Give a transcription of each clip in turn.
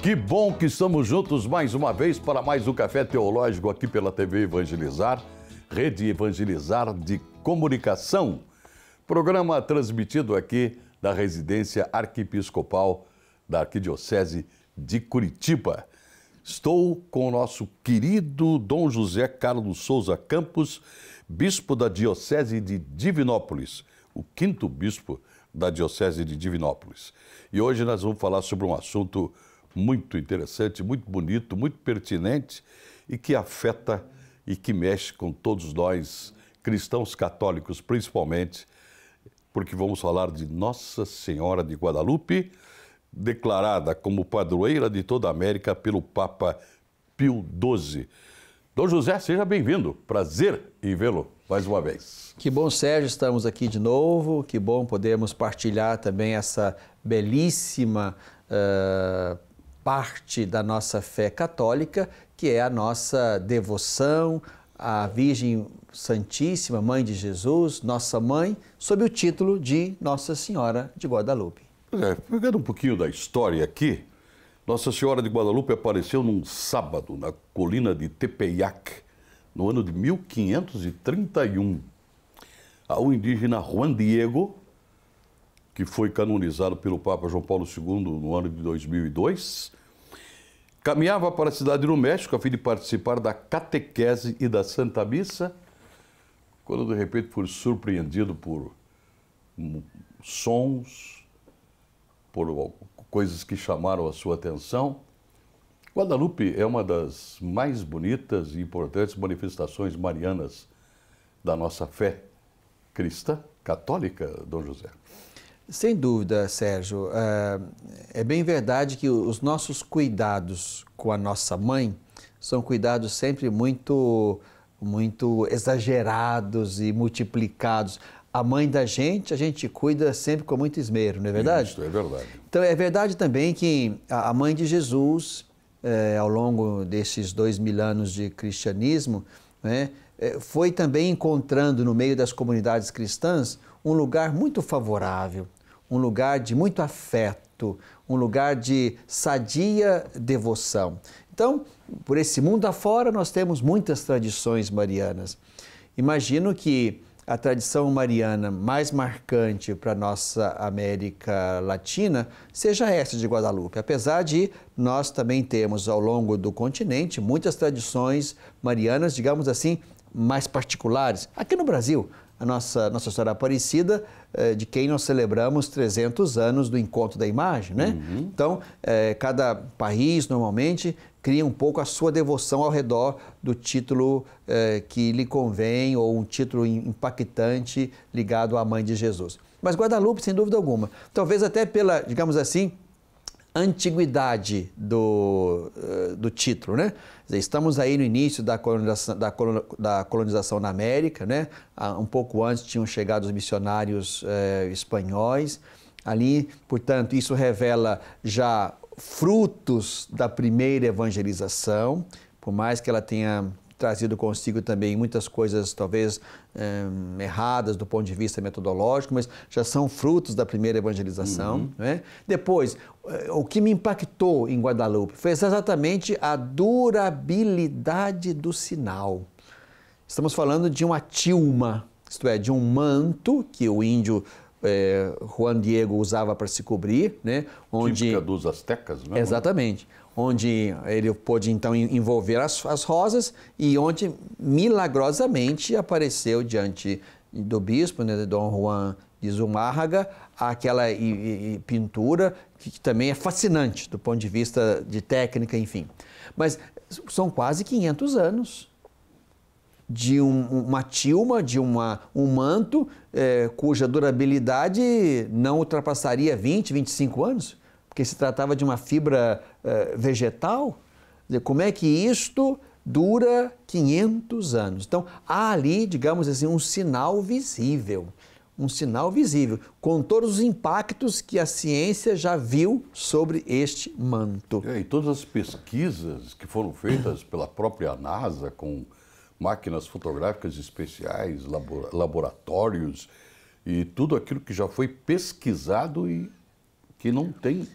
Que bom que estamos juntos mais uma vez para mais um Café Teológico aqui pela TV Evangelizar, Rede Evangelizar de Comunicação. Programa transmitido aqui da residência arquiepiscopal da Arquidiocese de Curitiba. Estou com o nosso querido Dom José Carlos Souza Campos, bispo da Diocese de Divinópolis, o quinto bispo da Diocese de Divinópolis. E hoje nós vamos falar sobre um assunto muito interessante, muito bonito, muito pertinente e que afeta e que mexe com todos nós, cristãos católicos principalmente, porque vamos falar de Nossa Senhora de Guadalupe, declarada como padroeira de toda a América pelo Papa Pio XII. Dom José, seja bem-vindo. Prazer em vê-lo mais uma vez. Que bom, Sérgio, estamos aqui de novo. Que bom podermos partilhar também essa belíssima uh, parte da nossa fé católica, que é a nossa devoção à Virgem Santíssima, Mãe de Jesus, nossa mãe, sob o título de Nossa Senhora de Guadalupe. É, pegando um pouquinho da história aqui, Nossa Senhora de Guadalupe apareceu num sábado na colina de Tepeyac, no ano de 1531. O indígena Juan Diego, que foi canonizado pelo Papa João Paulo II no ano de 2002, caminhava para a cidade do México a fim de participar da catequese e da Santa Missa, quando de repente foi surpreendido por sons, por coisas que chamaram a sua atenção. Guadalupe é uma das mais bonitas e importantes manifestações marianas da nossa fé cristã, católica, Dom José. Sem dúvida, Sérgio. É, é bem verdade que os nossos cuidados com a nossa mãe são cuidados sempre muito, muito exagerados e multiplicados. A mãe da gente, a gente cuida sempre com muito esmero, não é verdade? Isso, é verdade. Então, é verdade também que a mãe de Jesus, é, ao longo desses dois mil anos de cristianismo, né, é, foi também encontrando no meio das comunidades cristãs um lugar muito favorável, um lugar de muito afeto, um lugar de sadia devoção. Então, por esse mundo afora, nós temos muitas tradições marianas. Imagino que a tradição mariana mais marcante para a nossa América Latina seja essa de Guadalupe, apesar de nós também termos ao longo do continente muitas tradições marianas, digamos assim, mais particulares. Aqui no Brasil, a nossa Nossa Senhora Aparecida, de quem nós celebramos 300 anos do encontro da imagem, né? Uhum. Então, eh, cada país normalmente cria um pouco a sua devoção ao redor do título eh, que lhe convém ou um título impactante ligado à Mãe de Jesus. Mas Guadalupe, sem dúvida alguma, talvez até pela, digamos assim, antiguidade do, eh, do título, né? Estamos aí no início da colonização, da colonização na América, né? Um pouco antes tinham chegado os missionários eh, espanhóis. Ali, portanto, isso revela já frutos da primeira evangelização, por mais que ela tenha trazido consigo também muitas coisas talvez é, erradas do ponto de vista metodológico, mas já são frutos da primeira evangelização. Uhum. Né? Depois, eh, o que me impactou em Guadalupe foi exatamente a durabilidade do sinal. Estamos falando de uma tilma, isto é, de um manto que o índio é, Juan Diego usava para se cobrir, né? Onde Típica dos astecas, né? Exatamente onde ele pôde então envolver as, as rosas e onde milagrosamente apareceu diante do bispo, né, de Dom Juan de Zumárraga, aquela e, e, pintura que, que, também é fascinante do ponto de vista de técnica, enfim. Mas são quase 500 anos de um, uma tilma, de uma, um manto é, cuja durabilidade não ultrapassaria 20, 25 anos porque se tratava de uma fibra uh, vegetal. Como é que isto dura 500 anos? Então, há ali, digamos assim, um sinal visível, um sinal visível, com todos os impactos que a ciência já viu sobre este manto. É, e todas as pesquisas que foram feitas pela própria NASA, com máquinas fotográficas especiais, laboratórios e tudo aquilo que já foi pesquisado e que não tem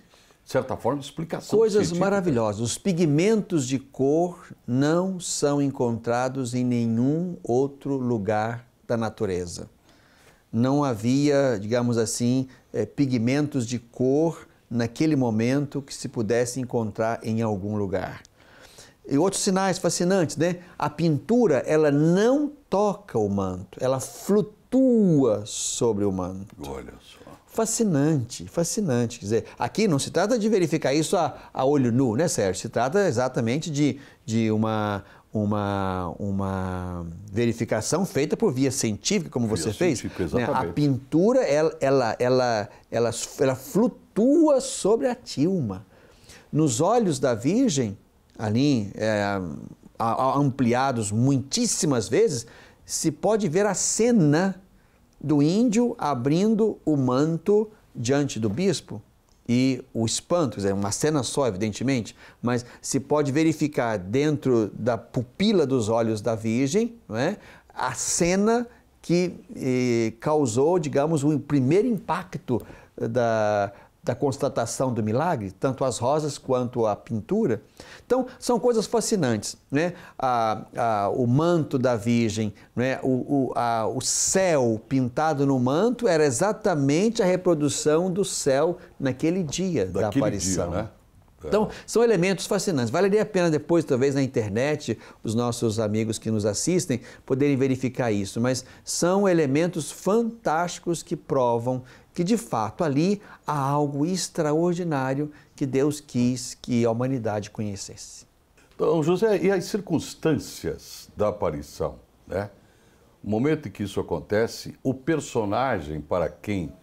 de certa forma, explicação Coisas científica. maravilhosas. Os pigmentos de cor não são encontrados em nenhum outro lugar da natureza. Não havia, digamos assim, eh, pigmentos de cor naquele momento que se pudesse encontrar em algum lugar. E outros sinais fascinantes, né? A pintura, ela não toca o manto, ela flutua sobre o manto. Olha só. Fascinante, fascinante. Quer dizer, aqui não se trata de verificar isso a, a olho nu, né, Sérgio? Se trata exatamente de, de uma, uma, uma verificação feita por via científica, como Via você fez. científica, né? A exatamente. pintura, ela, ela, ela, ela, ela flutua sobre a tilma. Nos olhos da Virgem, ali é, a- a- ampliados muitíssimas vezes, se pode ver a cena do índio abrindo o manto diante do bispo e o espanto, dizer, uma cena só, evidentemente, mas se pode verificar dentro da pupila dos olhos da Virgem não é? a cena que eh, causou, digamos, o primeiro impacto da, da constatação do milagre, tanto as rosas quanto a pintura. Então, são coisas fascinantes. Né? A- a- o manto da Virgem, né? o, o, a- o céu pintado no manto era exatamente a reprodução do céu naquele dia da Daquele aparição. dia, né? É. Então, são elementos fascinantes. Valeria a pena depois, talvez na internet, os nossos amigos que nos assistem poderem verificar isso. Mas são elementos fantásticos que provam que, de fato, ali há algo extraordinário que Deus quis que a humanidade conhecesse. Então, José, e as circunstâncias da aparição, né? O momento em que isso acontece, o personagem para quem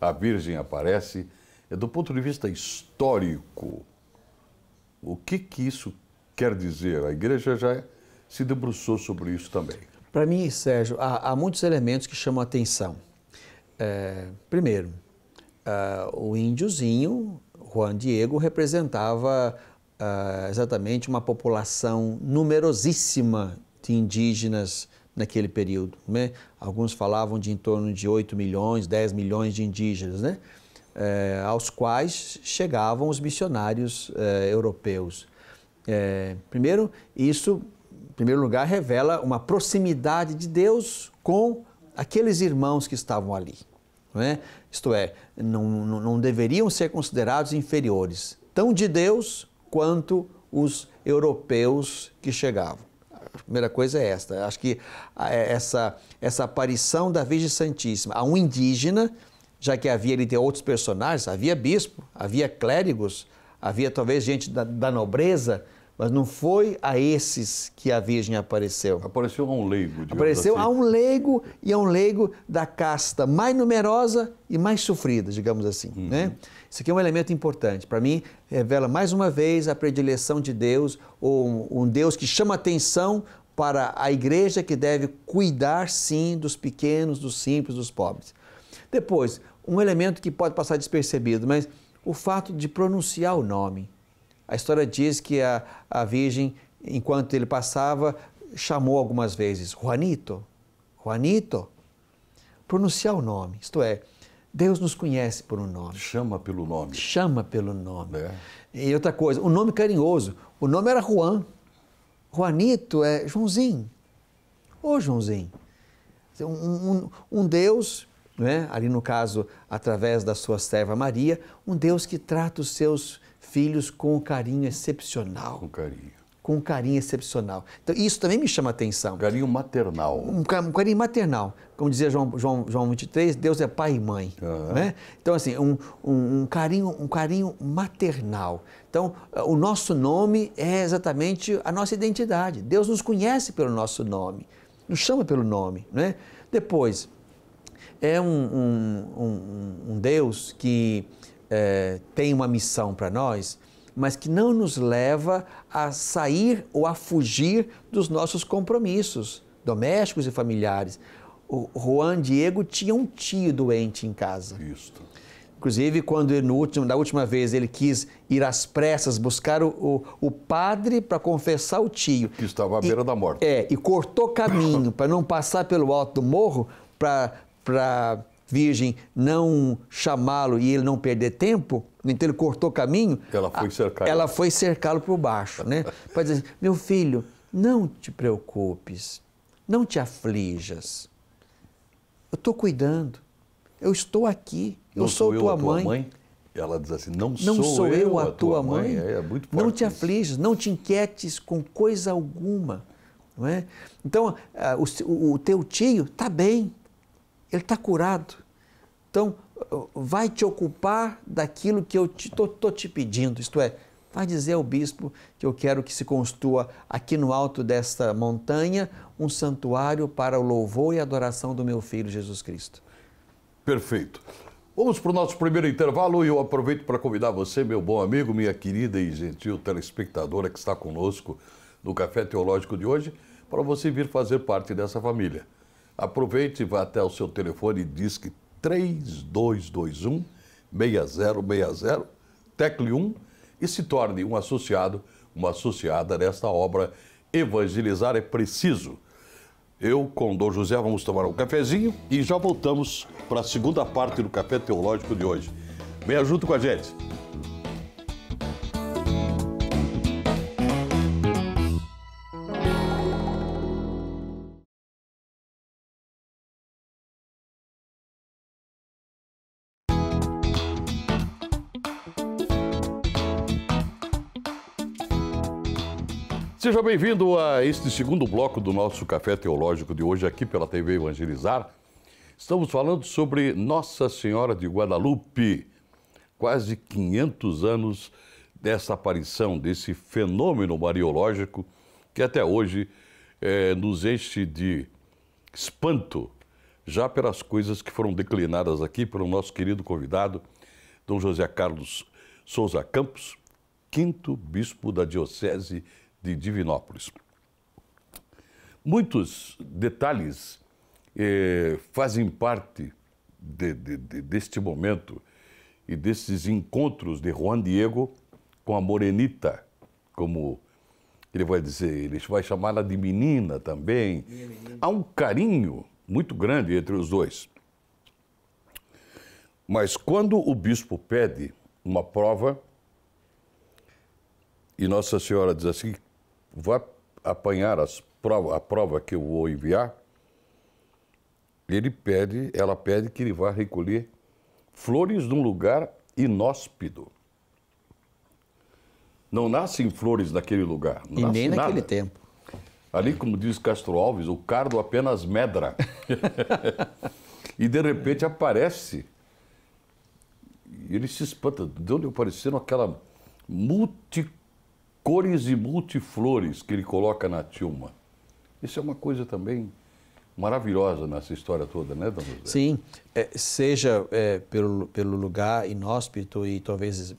a Virgem aparece, é do ponto de vista histórico. O que que isso quer dizer? A igreja já se debruçou sobre isso também. Para mim, Sérgio, há, há muitos elementos que chamam a atenção. É, primeiro, ah, o índiozinho, Juan Diego, representava ah, exatamente uma população numerosíssima de indígenas naquele período. Né? Alguns falavam de em torno de 8 milhões, 10 milhões de indígenas, né? É, aos quais chegavam os missionários é, europeus. É, primeiro, isso, em primeiro lugar, revela uma proximidade de Deus com aqueles irmãos que estavam ali. Não é? Isto é, não, não, deveriam ser considerados inferiores, tão de Deus quanto os europeus que chegavam. A primeira coisa é esta. Acho que é essa, essa aparição da Virgem Santíssima a um indígena, já que havia ali outros personagens, havia bispo, havia clérigos, havia talvez gente da, da nobreza, mas não foi a esses que a Virgem apareceu. Apareceu a um leigo, Apareceu assim. a um leigo e a um leigo da casta mais numerosa e mais sofrida, digamos assim. Né? Isso aqui é um elemento importante. Para mim, revela mais uma vez a predileção de Deus, ou um Deus que chama atenção para a igreja que deve cuidar, sim, dos pequenos, dos simples, dos pobres. Depois, um elemento que pode passar despercebido, mas o fato de pronunciar o nome. A história diz que a, a Virgem, enquanto ele passava, chamou algumas vezes Juanito, Juanito. Pronunciar o nome, isto é, Deus nos conhece por um nome, Chama pelo nome. chama pelo nome. É. E outra coisa, um nome carinhoso. O nome era Juan. Juanito é Joãozinho. Ô Joãozinho. Um, um- um Deus, né, ali no caso, através da sua serva Maria, um Deus que trata os seus filhos com um carinho excepcional. Com carinho. Com um carinho excepcional. Então, isso também me chama a atenção. Carinho maternal. Um, um carinho maternal. Como dizia João, João, João 23, Deus é pai e mãe. Aham. Né? Então, assim, um, um, carinho, um carinho maternal. Então, o nosso nome é exatamente a nossa identidade. Deus nos conhece pelo nosso nome, nos chama pelo nome. Né? Depois, é um- um Deus que eh, tem uma missão para nós, mas que não nos leva a sair ou a fugir dos nossos compromissos domésticos e familiares. O Juan Diego tinha um tio doente em casa. Isto. Inclusive, quando ele, no último, da última vez ele quis ir às pressas buscar o, o, o padre para confessar o tio. Que estava à E- beira da morte. É, e cortou caminho para não passar pelo alto do morro, para Virgem não chamá-lo e ele não perder tempo. então ele cortou caminho. Ela foi cercá-lo. Ela foi cercá-lo por baixo, né? Para dizer, assim, meu filho, não te preocupes, não te aflijas. Eu estou cuidando, eu estou aqui, não eu sou, sou eu tua, tua mãe. mãe. Ela diz assim, não, não sou, sou eu a tua mãe. mãe. É, muito não te isso. aflijas, não te inquietes com coisa alguma. Não é? Então, o, o teu tio está bem, ele está curado. Então, vai te ocupar daquilo que eu estou te pedindo, isto é, vai dizer ao bispo que eu quero que se construa aqui no alto desta montanha um santuário para o louvor e adoração do meu filho Jesus Cristo. Perfeito. Vamos para o nosso primeiro intervalo e eu aproveito para convidar você, meu bom amigo, minha querida e gentil telespectadora que está conosco no Café Teológico de hoje, para você vir fazer parte dessa família. Aproveite, vá até o seu telefone e diz que 3221 6060, tecle 1 e se torne um associado, uma associada nesta obra. Evangelizar é preciso. Eu com Dom José vamos tomar um cafezinho e já voltamos para a segunda parte do Café Teológico de hoje. Venha junto com a gente. Seja bem-vindo a este segundo bloco do nosso Café Teológico de hoje aqui pela TV Evangelizar. Estamos falando sobre Nossa Senhora de Guadalupe, quase 500 anos dessa aparição, desse fenômeno mariológico que até hoje é, nos enche de espanto, já pelas coisas que foram declinadas aqui pelo nosso querido convidado, Dom José Carlos Souza Campos, quinto bispo da Diocese de de Divinópolis. Muitos detalhes eh, fazem parte de, de, de, deste momento e desses encontros de Juan Diego com a Morenita, como ele vai dizer, ele vai chamá-la de menina também. Há um carinho muito grande entre os dois. Mas quando o bispo pede uma prova, e Nossa Senhora diz assim: vai apanhar as prova, a prova que eu vou enviar, ele pede, ela pede que ele vá recolher flores num lugar inóspito. Não nascem flores naquele lugar. Não e nem naquele nada. tempo. Ali, como diz Castro Alves, o cardo apenas medra. e de repente aparece. E ele se espanta. De onde apareceram aquela multicultura cores e multiflores que ele coloca na tilma. Isso é uma coisa também maravilhosa nessa história toda, né, Dona José? Sim, é, seja é, pelo, pelo lugar inóspito e talvez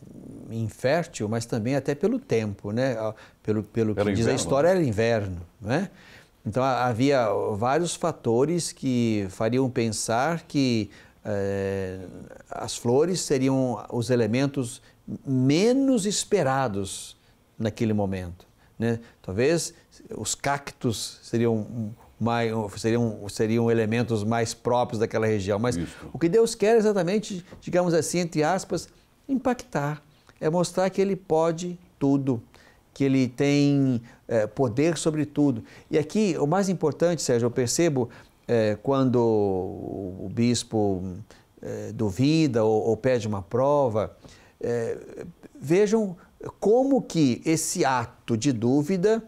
infértil, mas também até pelo tempo, né? Pelo, pelo que diz a história, era inverno, né? Então havia vários fatores que fariam pensar que é, as flores seriam os elementos menos esperados naquele momento. Né? Talvez os cactos seriam, mais, seriam, seriam elementos mais próprios daquela região, mas Isso. o que Deus quer é exatamente, digamos assim, entre aspas, impactar, é mostrar que Ele pode tudo, que Ele tem é, poder sobre tudo. E aqui, o mais importante, Sérgio, eu percebo é, quando o, bispo é, duvida ou, ou, pede uma prova, vejam como que esse ato de dúvida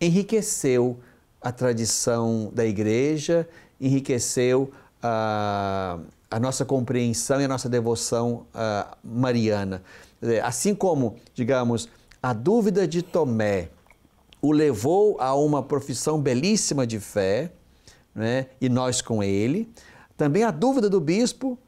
enriqueceu a tradição da igreja, enriqueceu a, a nossa compreensão e a nossa devoção uh, mariana. Assim como, digamos, a dúvida de Tomé o levou a uma profissão belíssima de fé, né? e nós com ele, também a dúvida do bispo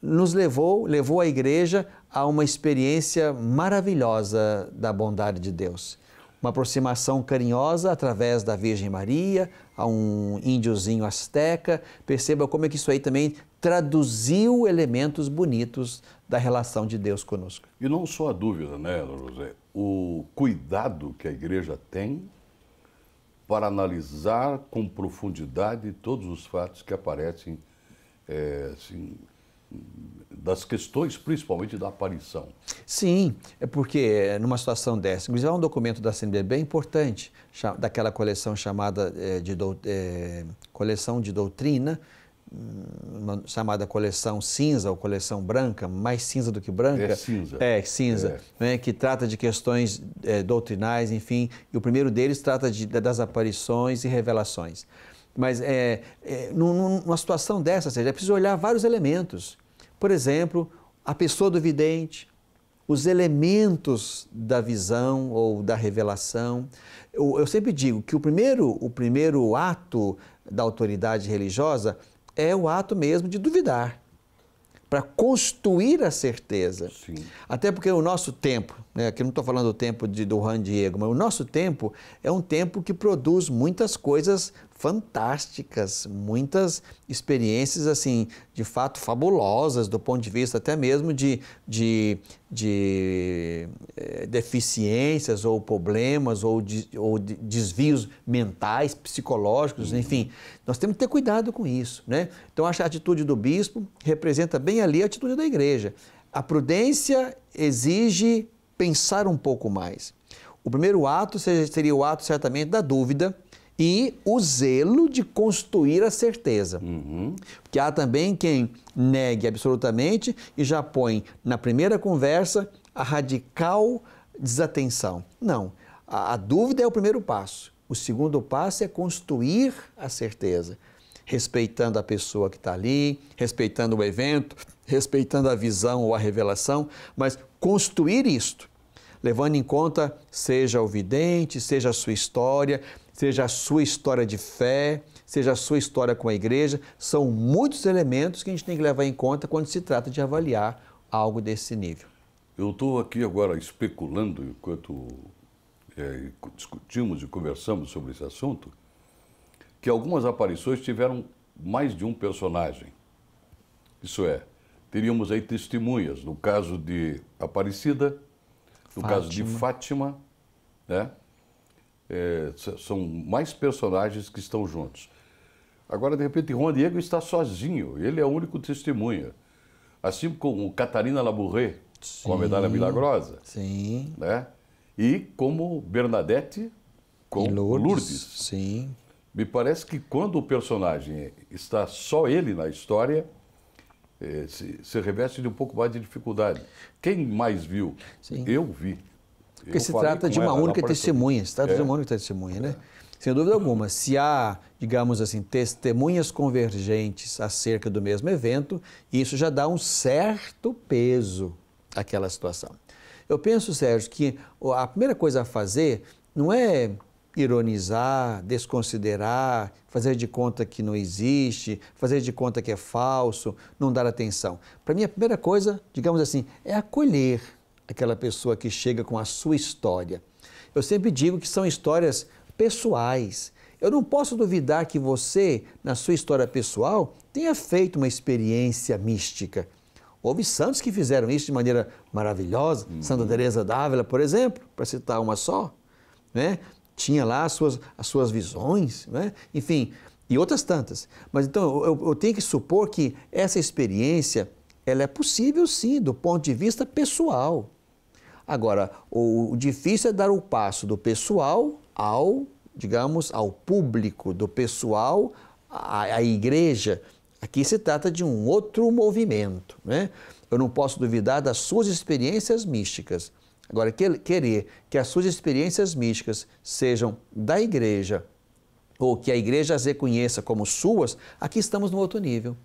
nos levou, levou a igreja a uma experiência maravilhosa da bondade de Deus. Uma aproximação carinhosa através da Virgem Maria, a um índiozinho asteca. Perceba como é que isso aí também traduziu elementos bonitos da relação de Deus conosco. E não só a dúvida, né, José? O cuidado que a igreja tem para analisar com profundidade todos os fatos que aparecem é, assim, das questões, principalmente da aparição. Sim, é porque numa situação dessa, inclusive há um documento da CNBB importante, daquela coleção chamada é, de é, coleção de doutrina, hum, chamada coleção cinza ou coleção branca, mais cinza do que branca. É cinza. É, cinza, é. Né, que trata de questões é, doutrinais, enfim, e o primeiro deles trata de, das aparições e revelações. Mas é, é, numa situação dessa, ou seja, é preciso olhar vários elementos. Por exemplo, a pessoa do vidente, os elementos da visão ou da revelação. Eu, eu, sempre digo que o primeiro, o primeiro ato da autoridade religiosa é o ato mesmo de duvidar, para construir a certeza. Sim. Até porque o nosso tempo, né, aqui não estou falando do tempo de, do Juan Diego, mas o nosso tempo é um tempo que produz muitas coisas fantásticas, muitas experiências assim, de fato fabulosas do ponto de vista até mesmo de, de, de é, deficiências ou problemas ou, de, ou de desvios mentais, psicológicos, enfim. Nós temos que ter cuidado com isso, né? Então acho que a atitude do bispo representa bem ali a atitude da igreja. A prudência exige pensar um pouco mais. O primeiro ato seria o ato certamente da dúvida, e o zelo de construir a certeza. Uhum. Porque há também quem negue absolutamente e já põe na primeira conversa a radical desatenção. Não, a, a dúvida é o primeiro passo. O segundo passo é construir a certeza, respeitando a pessoa que está ali, respeitando o evento, respeitando a visão ou a revelação, mas construir isto, levando em conta seja o vidente, seja a sua história, seja a sua história de fé, seja a sua história com a igreja, são muitos elementos que a gente tem que levar em conta quando se trata de avaliar algo desse nível. Eu estou aqui agora especulando, enquanto é, discutimos e conversamos sobre esse assunto, que algumas aparições tiveram mais de um personagem. Isso é, teríamos aí testemunhas, no caso de Aparecida, no Fátima. caso de Fátima, né? é, são mais personagens que estão juntos. Agora, de repente, Juan Diego está sozinho, ele é o único testemunha. Assim como Catarina Labourré, com a medalha milagrosa. Sim. Né? E como Bernadette com Lourdes, Lourdes. Sim. Me parece que quando o personagem está só ele na história, eh, se, se, reveste de um pouco mais de dificuldade. Quem mais viu? Sim. Eu vi. Porque se trata de uma única testemunha, se trata é. de uma única testemunha, né? Sem dúvida alguma, se há, digamos assim, testemunhas convergentes acerca do mesmo evento, isso já dá um certo peso àquela situação. Eu penso, Sérgio, que a primeira coisa a fazer não é ironizar, desconsiderar, fazer de conta que não existe, fazer de conta que é falso, não dar atenção. Para mim, a primeira coisa, digamos assim, é acolher aquela pessoa que chega com a sua história. Eu sempre digo que são histórias pessoais. Eu não posso duvidar que você, na sua história pessoal, tenha feito uma experiência mística. Houve santos que fizeram isso de maneira maravilhosa. Uhum. Santa Teresa d'Ávila, por exemplo, para citar uma só, né? Tinha lá as suas, as suas visões, né? enfim, e outras tantas. Mas então eu, eu tenho que supor que essa experiência ela é possível sim, do ponto de vista pessoal. Agora, o difícil é dar o passo do pessoal ao, digamos, ao público, do pessoal à, à igreja. Aqui se trata de um outro movimento. Né? Eu não posso duvidar das suas experiências místicas. Agora, querer que as suas experiências místicas sejam da igreja ou que a igreja as reconheça como suas, aqui estamos no outro nível.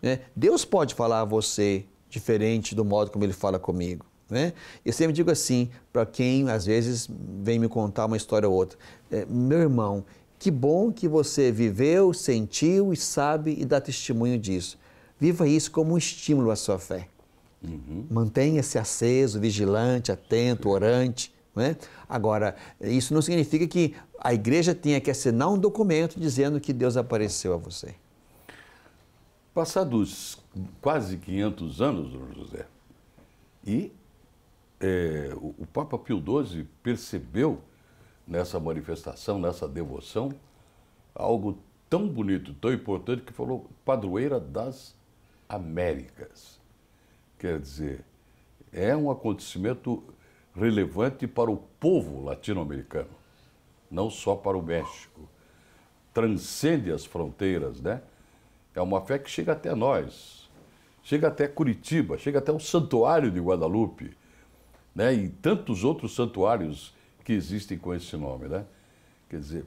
Né? Deus pode falar a você diferente do modo como ele fala comigo. Né? Eu sempre digo assim, para quem às vezes vem me contar uma história ou outra: é, meu irmão, que bom que você viveu, sentiu e sabe e dá testemunho disso. Viva isso como um estímulo à sua fé. Uhum. Mantenha-se aceso, vigilante, atento, orante. Né? Agora, isso não significa que a igreja tenha que assinar um documento dizendo que Deus apareceu a você. Passados quase 500 anos, José, e é, o, Papa Pio XII percebeu nessa manifestação, nessa devoção, algo tão bonito, tão importante, que falou padroeira das Américas. Quer dizer, é um acontecimento relevante para o povo latino-americano, não só para o México. Transcende as fronteiras, né? É uma fé que chega até nós, chega até Curitiba, chega até o Santuário de Guadalupe, né? E tantos outros santuários que existem com esse nome, né? Quer dizer,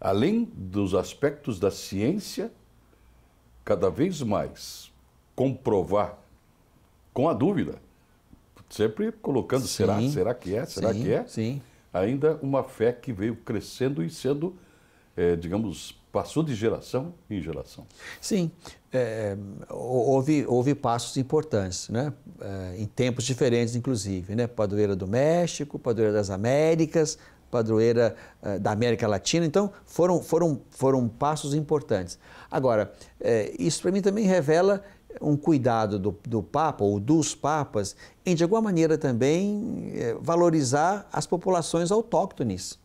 além dos aspectos da ciência, cada vez mais comprovar com a dúvida, sempre colocando sim, será, será que é, será sim, que é? Sim. Ainda uma fé que veio crescendo e sendo, é, digamos, passou de geração em geração. Sim, é, houve, houve passos importantes, né? É, em tempos diferentes, inclusive. Né? Padroeira do México, padroeira das Américas, padroeira da América Latina. Então, foram, foram, foram passos importantes. Agora, isso para mim também revela um cuidado do, do Papa ou dos Papas em, de alguma maneira, também é, valorizar as populações autóctones.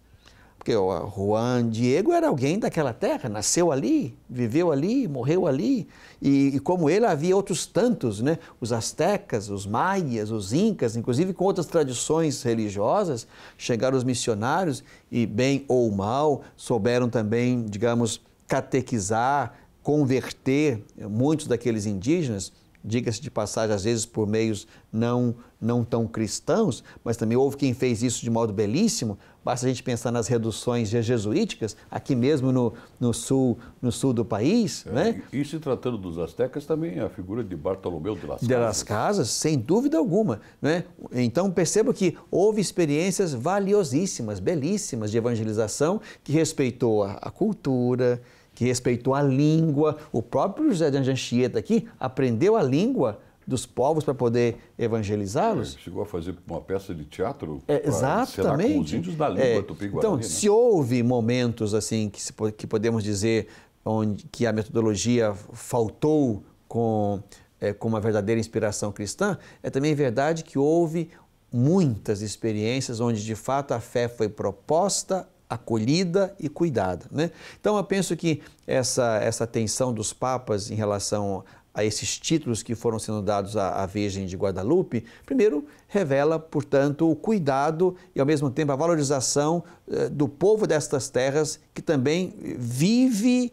Porque o Juan Diego era alguém daquela terra, nasceu ali, viveu ali, morreu ali. E, e, como ele, havia outros tantos, né? Os astecas, os maias, os incas, inclusive com outras tradições religiosas, chegaram os missionários e, bem ou mal, souberam também, digamos, catequizar, converter muitos daqueles indígenas diga-se de passagem, às vezes por meios não, não tão cristãos, mas também houve quem fez isso de modo belíssimo. Basta a gente pensar nas reduções jesuíticas, aqui mesmo no, no, sul, no sul do país. É, né? E se tratando dos astecas, também a figura de Bartolomeu de las Casas. De las Casas, sem dúvida alguma. Né? Então perceba que houve experiências valiosíssimas, belíssimas de evangelização que respeitou a, a cultura, que respeitou a língua. O próprio José de Anchieta aqui aprendeu a língua dos povos para poder evangelizá-los. É, chegou a fazer uma peça de teatro é, exatamente. com os índios da língua é, Então, né? se houve momentos assim que, se, que podemos dizer onde que a metodologia faltou com, é, com uma verdadeira inspiração cristã, é também verdade que houve muitas experiências onde de fato a fé foi proposta, acolhida e cuidada. Né? Então eu penso que essa, essa atenção dos papas em relação a esses títulos que foram sendo dados à, à Virgem de Guadalupe, primeiro revela, portanto, o cuidado e ao mesmo tempo a valorização eh, do povo destas terras que também vive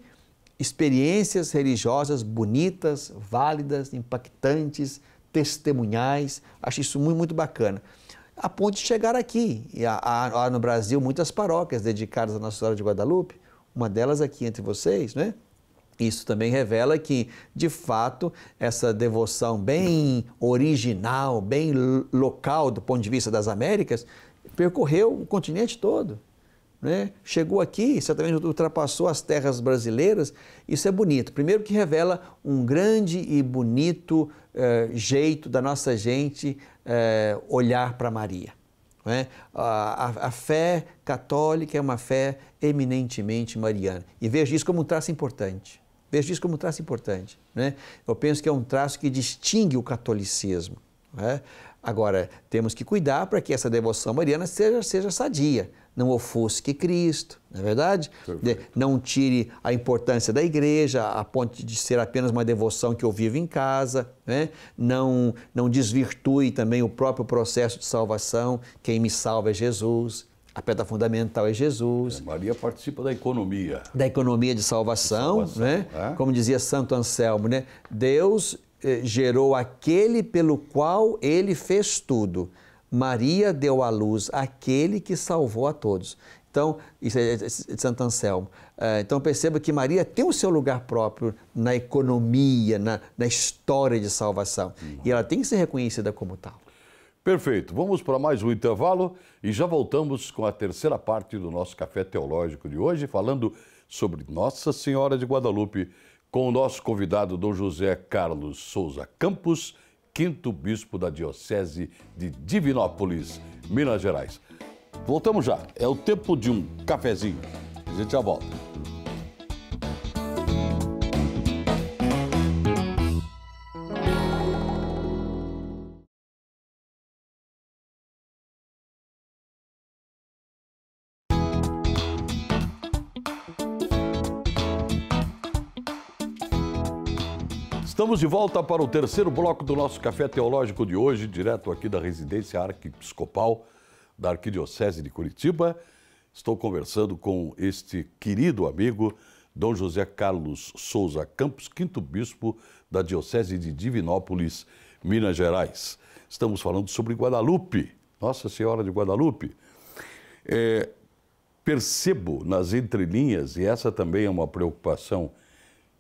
experiências religiosas bonitas, válidas, impactantes, testemunhais. Acho isso muito, muito bacana a ponto de chegar aqui. E há, há, no Brasil muitas paróquias dedicadas à Nossa Senhora de Guadalupe, uma delas aqui entre vocês, né? Isso também revela que, de fato, essa devoção bem original, bem local do ponto de vista das Américas, percorreu o continente todo. Né? Chegou aqui, certamente ultrapassou as terras brasileiras. Isso é bonito. Primeiro, que revela um grande e bonito eh, jeito da nossa gente eh, olhar para Maria. É? A, a, fé católica é uma fé eminentemente mariana. E vejo isso como um traço importante. Vejo isso como um traço importante. Né? Eu penso que é um traço que distingue o catolicismo. É? Agora, temos que cuidar para que essa devoção mariana seja, seja sadia não ofusque Cristo, não é verdade? Perfeito. Não tire a importância da igreja a ponto de ser apenas uma devoção que eu vivo em casa, né? não, não desvirtue também o próprio processo de salvação. Quem me salva é Jesus. A pedra fundamental é Jesus. É, Maria participa da economia. Da economia de salvação, de salvação né? É? Como dizia Santo Anselmo, né? Deus eh, gerou aquele pelo qual ele fez tudo. Maria deu à luz aquele que salvou a todos. Então, isso é de Santo Anselmo. É, então, perceba que Maria tem o seu lugar próprio na economia, na, na história de salvação. Uhum. E ela tem que ser reconhecida como tal. Perfeito. Vamos para mais um intervalo e já voltamos com a terceira parte do nosso Café Teológico de hoje, falando sobre Nossa Senhora de Guadalupe, com o nosso convidado, Dom José Carlos Souza Campos quinto bispo da Diocese de Divinópolis, Minas Gerais. Voltamos já, é o tempo de um cafezinho. A gente já volta. Estamos de volta para o terceiro bloco do nosso Café Teológico de hoje, direto aqui da residência arquiepiscopal da Arquidiocese de Curitiba. Estou conversando com este querido amigo, Dom José Carlos Souza Campos, quinto bispo da Diocese de Divinópolis, Minas Gerais. Estamos falando sobre Guadalupe, Nossa Senhora de Guadalupe. É, percebo nas entrelinhas, e essa também é uma preocupação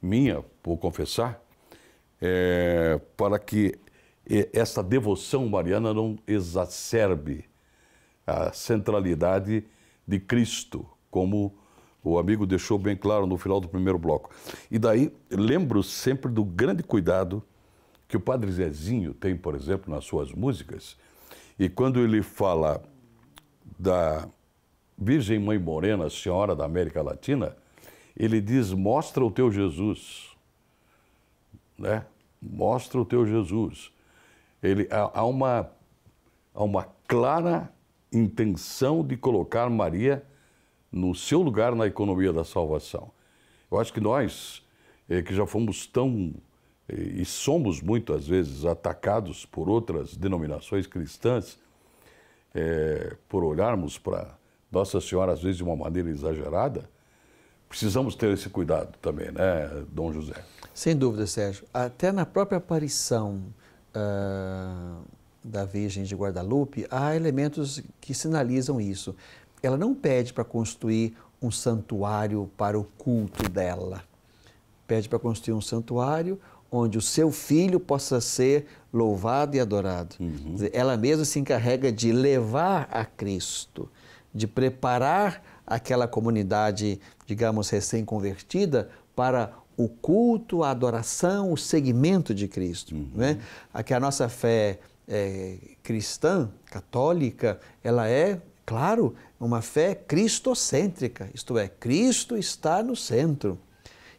minha, por confessar, é, para que essa devoção mariana não exacerbe a centralidade de Cristo, como o amigo deixou bem claro no final do primeiro bloco. E daí lembro sempre do grande cuidado que o Padre Zezinho tem, por exemplo, nas suas músicas, e quando ele fala da Virgem Mãe Morena, Senhora da América Latina, ele diz: mostra o teu Jesus, né? Mostra o teu Jesus. Ele há, uma há uma clara intenção de colocar Maria no seu lugar na economia da salvação. Eu acho que nós, eh, que já fomos tão eh, e somos muitas vezes atacados por outras denominações cristãs, eh, por olharmos para Nossa Senhora às vezes de uma maneira exagerada, precisamos ter esse cuidado também, né, Dom José? Sem dúvida, Sérgio. Até na própria aparição uh, da Virgem de Guadalupe, há elementos que sinalizam isso. Ela não pede para construir um santuário para o culto dela. Pede para construir um santuário onde o seu filho possa ser louvado e adorado. Uhum. Ela mesma se encarrega de levar a Cristo, de preparar aquela comunidade, digamos, recém-convertida para o culto, a adoração, o seguimento de Cristo. Uhum. Né? Aqui a nossa fé é, cristã, católica, ela é, claro, uma fé cristocêntrica, isto é, Cristo está no centro.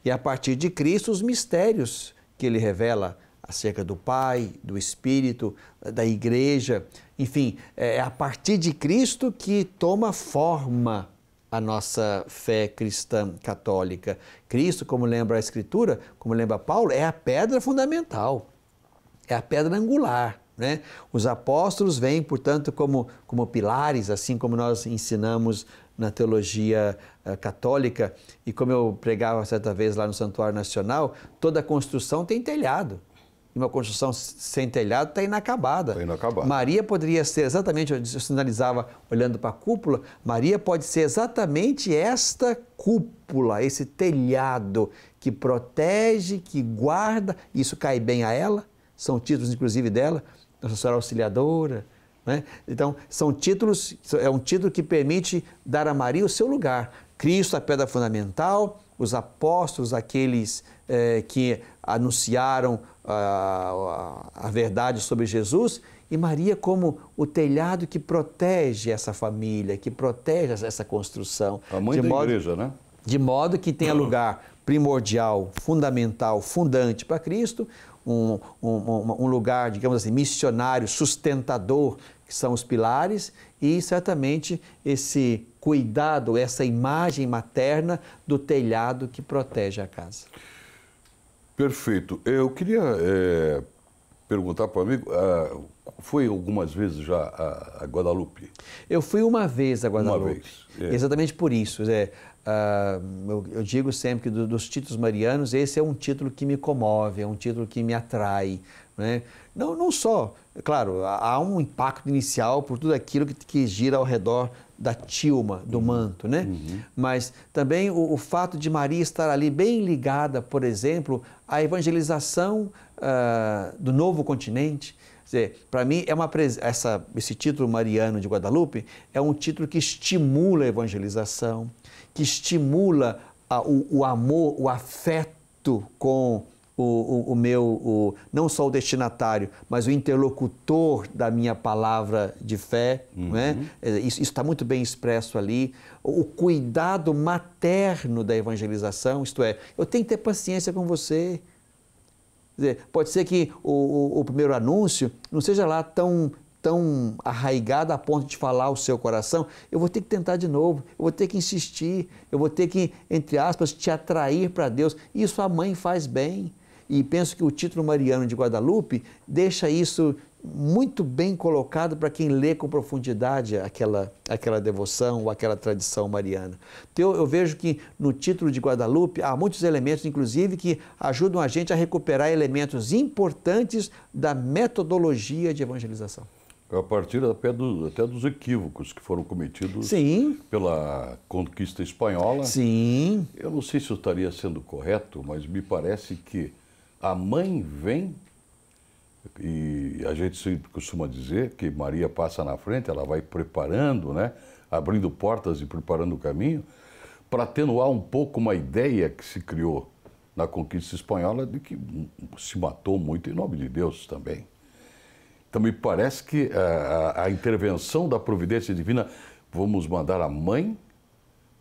E a partir de Cristo, os mistérios que ele revela acerca do Pai, do Espírito, da Igreja, enfim, é a partir de Cristo que toma forma a nossa fé cristã católica. Cristo, como lembra a Escritura, como lembra Paulo, é a pedra fundamental, é a pedra angular. Né? Os apóstolos vêm, portanto, como, como pilares, assim como nós ensinamos na teologia uh, católica, e como eu pregava certa vez lá no Santuário Nacional, toda construção tem telhado e uma construção sem telhado está inacabada. Está inacabada. Maria poderia ser exatamente, eu sinalizava olhando para a cúpula, Maria pode ser exatamente esta cúpula, esse telhado que protege, que guarda, isso cai bem a ela, são títulos inclusive dela, Nossa Senhora Auxiliadora. Né? Então, são títulos, é um título que permite dar a Maria o seu lugar. Cristo, a pedra fundamental, os apóstolos, aqueles eh, que anunciaram a, a, verdade sobre Jesus e Maria como o telhado que protege essa família, que protege essa construção. A mãe da modo, igreja, né? De modo que tenha lugar primordial, fundamental, fundante para Cristo, um, um, um, lugar, digamos assim, missionário, sustentador, que são os pilares, e certamente esse cuidado, essa imagem materna do telhado que protege a casa. Perfeito. Eu queria é, perguntar para o amigo, ah, foi algumas vezes já a, a, Guadalupe? Eu fui uma vez a Guadalupe. Uma vez. É. Exatamente por isso. É, uh, eu, eu, digo sempre que do, dos títulos marianos, esse é um título que me comove, é um título que me atrai. Né? Não, não só, claro, há um impacto inicial por tudo aquilo que, que gira ao redor da tilma, do uhum. manto, né? Uhum. Mas também o, o, fato de Maria estar ali bem ligada, por exemplo, à evangelização uh, do novo continente. Para mim, é uma, essa, esse título mariano de Guadalupe é um título que estimula a evangelização, que estimula a, o, o amor, o afeto com o, o, o meu, o, não só o destinatário, mas o interlocutor da minha palavra de fé. Uhum. Né? Isso está muito bem expresso ali. O cuidado materno da evangelização, isto é, eu tenho que ter paciência com você. Dizer, pode ser que o, o, primeiro anúncio não seja lá tão tão arraigada a ponto de falar o seu coração, eu vou ter que tentar de novo, eu vou ter que insistir, eu vou ter que, entre aspas, te atrair para Deus. Isso a mãe faz bem. E penso que o título Mariano de Guadalupe deixa isso muito bem colocado para quem lê com profundidade aquela, aquela devoção ou aquela tradição mariana. Então, eu, vejo que no título de Guadalupe há muitos elementos, inclusive, que ajudam a gente a recuperar elementos importantes da metodologia de evangelização. A partir até, do, até dos equívocos que foram cometidos Sim. pela conquista espanhola. Sim. Eu não sei se eu estaria sendo correto, mas me parece que a mãe vem e a gente costuma dizer que Maria passa na frente, ela vai preparando, né? abrindo portas e preparando o caminho, para atenuar um pouco uma ideia que se criou na conquista espanhola de que se matou muito em nome de Deus também. Então me parece que a, a intervenção da providência divina, vamos mandar a mãe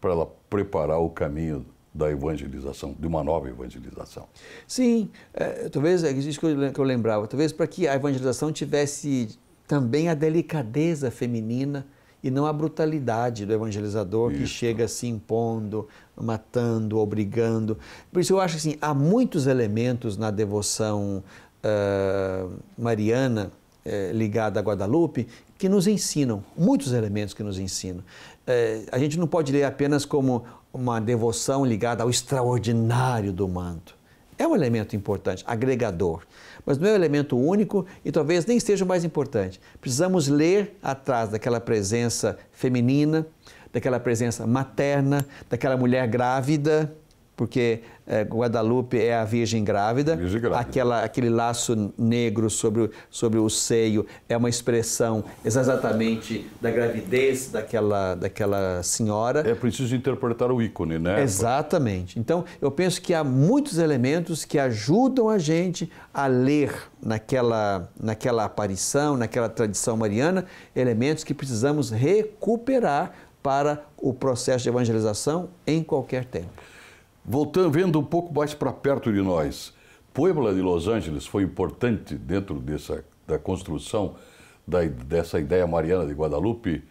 para ela preparar o caminho da evangelização, de uma nova evangelização. Sim, é, talvez, é isso que eu, que eu lembrava, talvez para que a evangelização tivesse também a delicadeza feminina e não a brutalidade do evangelizador isso. que chega se impondo, matando, obrigando. Por isso eu acho assim, há muitos elementos na devoção uh, mariana uh, ligada a Guadalupe que nos ensinam, muitos elementos que nos ensinam. Uh, a gente não pode ler apenas como uma devoção ligada ao extraordinário do manto. É um elemento importante, agregador, mas não é um elemento único e talvez nem seja o mais importante. Precisamos ler atrás daquela presença feminina, daquela presença materna, daquela mulher grávida, porque é, Guadalupe é a Virgem grávida, Virgem grávida. Aquela, aquele laço negro sobre, sobre o seio é uma expressão exatamente da gravidez daquela, daquela senhora. É preciso interpretar o ícone, né? Exatamente. Então, eu penso que há muitos elementos que ajudam a gente a ler naquela, naquela aparição, naquela tradição mariana, elementos que precisamos recuperar para o processo de evangelização em qualquer tempo. Voltando, vendo um pouco mais para perto de nós, Puebla de Los Angeles foi importante dentro dessa, da construção da, dessa ideia mariana de Guadalupe,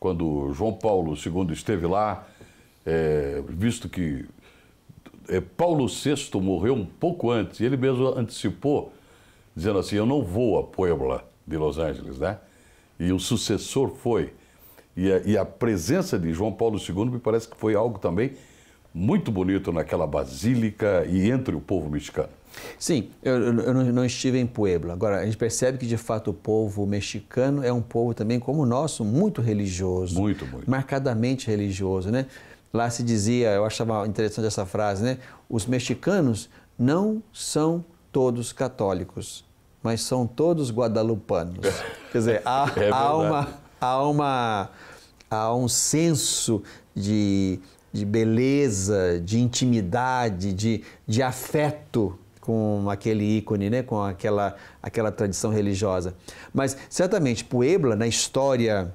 quando João Paulo II esteve lá, é, visto que é, Paulo VI morreu um pouco antes, ele mesmo antecipou, dizendo assim: Eu não vou a Puebla de Los Angeles, né? E o sucessor foi. E a, e a presença de João Paulo II me parece que foi algo também muito bonito naquela basílica e entre o povo mexicano. Sim, eu, eu não estive em Puebla. Agora, a gente percebe que, de fato, o povo mexicano é um povo também, como o nosso, muito religioso. Muito, muito. Marcadamente religioso, né? Lá se dizia, eu achava interessante essa frase, né? Os mexicanos não são todos católicos, mas são todos guadalupanos. Quer dizer, há, é há, uma, há, uma, há um senso de de beleza, de intimidade, de, de afeto com aquele ícone, né? com aquela, aquela tradição religiosa. Mas, certamente, Puebla, na história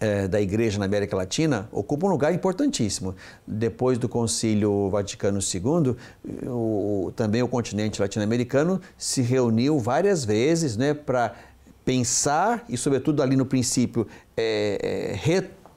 é, da Igreja na América Latina, ocupa um lugar importantíssimo. Depois do Concílio Vaticano II, o, também o continente latino-americano se reuniu várias vezes né, para pensar e, sobretudo, ali no princípio, é, é,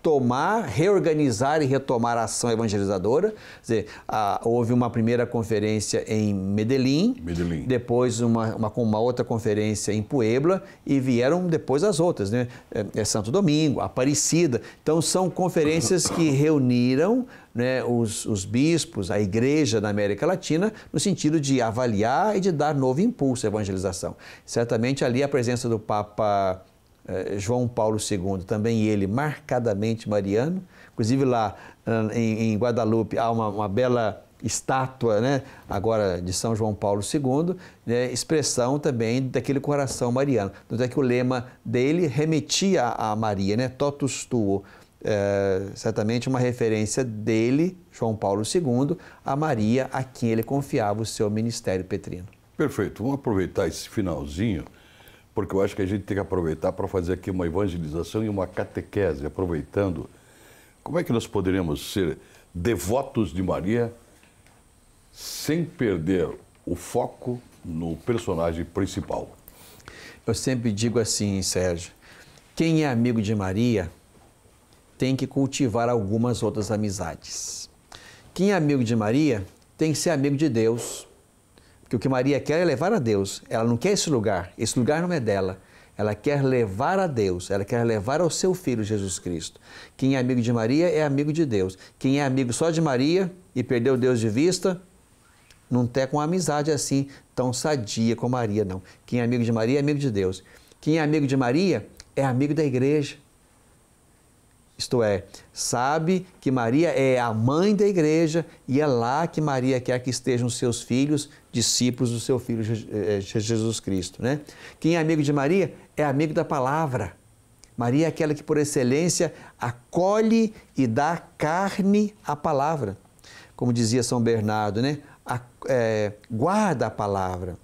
retomar, reorganizar e retomar a ação evangelizadora. Quer dizer, a, houve uma primeira conferência em Medellín, Medellín. depois uma, uma, uma, outra conferência em Puebla e vieram depois as outras, né? É, é Santo Domingo, Aparecida. Então são conferências que reuniram né, os, os, bispos, a igreja da América Latina, no sentido de avaliar e de dar novo impulso à evangelização. Certamente ali a presença do Papa João Paulo II, também ele marcadamente mariano. Inclusive lá em, Guadalupe há uma, uma bela estátua, né, agora de São João Paulo II, né, expressão também daquele coração mariano. Tanto é que o lema dele remetia a Maria, né, totus tuo, é, certamente uma referência dele, João Paulo II, a Maria, a quem ele confiava o seu ministério petrino. Perfeito. Vamos aproveitar esse finalzinho porque eu acho que a gente tem que aproveitar para fazer aqui uma evangelização e uma catequese, aproveitando. Como é que nós poderíamos ser devotos de Maria sem perder o foco no personagem principal? Eu sempre digo assim, Sérgio: quem é amigo de Maria tem que cultivar algumas outras amizades. Quem é amigo de Maria tem que ser amigo de Deus, Porque o que Maria quer é levar a Deus. Ela não quer esse lugar. Esse lugar não é dela. Ela quer levar a Deus, ela quer levar ao seu filho Jesus Cristo. Quem é amigo de Maria é amigo de Deus. Quem é amigo só de Maria e perdeu Deus de vista, não tem com amizade assim tão sadia com Maria, não. Quem é amigo de Maria é amigo de Deus. Quem é amigo de Maria é amigo da igreja. Isto é, sabe que Maria é a mãe da igreja e é lá que Maria quer que estejam seus filhos, discípulos do seu filho eh, Jesus Cristo. Né? Quem é amigo de Maria é amigo da palavra. Maria é aquela que, por excelência, acolhe e dá carne à palavra. Como dizia São Bernardo, né? A, é, guarda a palavra.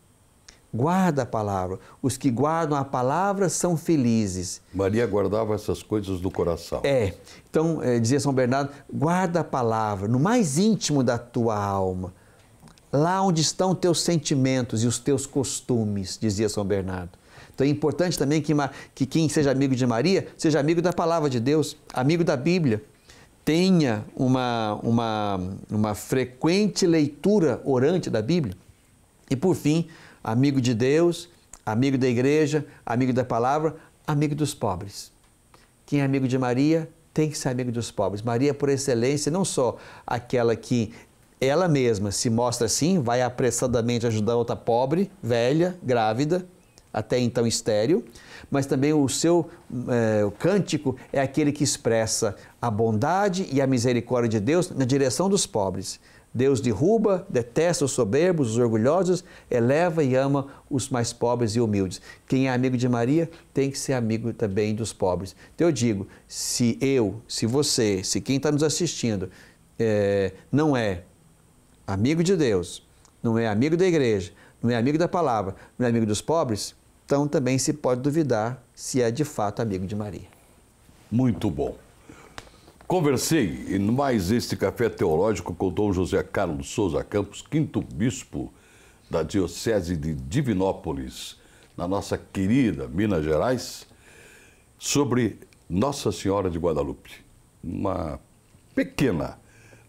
Guarda a palavra. Os que guardam a palavra são felizes. Maria guardava essas coisas do coração. É. Então, é, dizia São Bernardo, guarda a palavra no mais íntimo da tua alma. Lá onde estão teus sentimentos e os teus costumes, dizia São Bernardo. Então é importante também que, que quem seja amigo de Maria seja amigo da palavra de Deus, amigo da Bíblia. Tenha uma, uma, uma frequente leitura orante da Bíblia. E por fim, amigo de Deus, amigo da igreja, amigo da palavra, amigo dos pobres. Quem é amigo de Maria tem que ser amigo dos pobres. Maria, por excelência, não só aquela que ela mesma se mostra assim, vai apressadamente ajudar outra pobre, velha, grávida, até então estéril, mas também o seu é, o cântico é aquele que expressa a bondade e a misericórdia de Deus na direção dos pobres. Deus derruba, detesta os soberbos, os orgulhosos, eleva e ama os mais pobres e humildes. Quem é amigo de Maria tem que ser amigo também dos pobres. Então eu digo: se eu, se você, se quem está nos assistindo é, não é amigo de Deus, não é amigo da igreja, não é amigo da palavra, não é amigo dos pobres, então também se pode duvidar se é de fato amigo de Maria. Muito bom. Conversei em mais este café teológico com Dom José Carlos Souza Campos, quinto bispo da Diocese de Divinópolis, na nossa querida Minas Gerais, sobre Nossa Senhora de Guadalupe. Uma pequena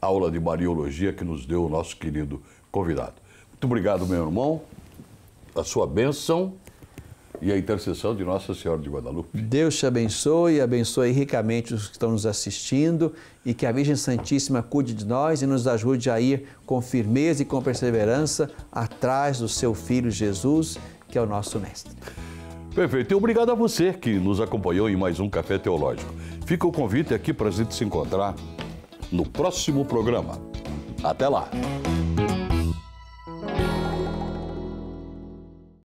aula de Mariologia que nos deu o nosso querido convidado. Muito obrigado, meu irmão. A sua bênção e a intercessão de Nossa Senhora de Guadalupe. Deus te abençoe e abençoe ricamente os que estão nos assistindo e que a Virgem Santíssima cuide de nós e nos ajude a ir com firmeza e com perseverança atrás do seu Filho Jesus, que é o nosso Mestre. Perfeito. E obrigado a você que nos acompanhou em mais um Café Teológico. Fica o convite aqui para a gente se encontrar no próximo programa. Até lá!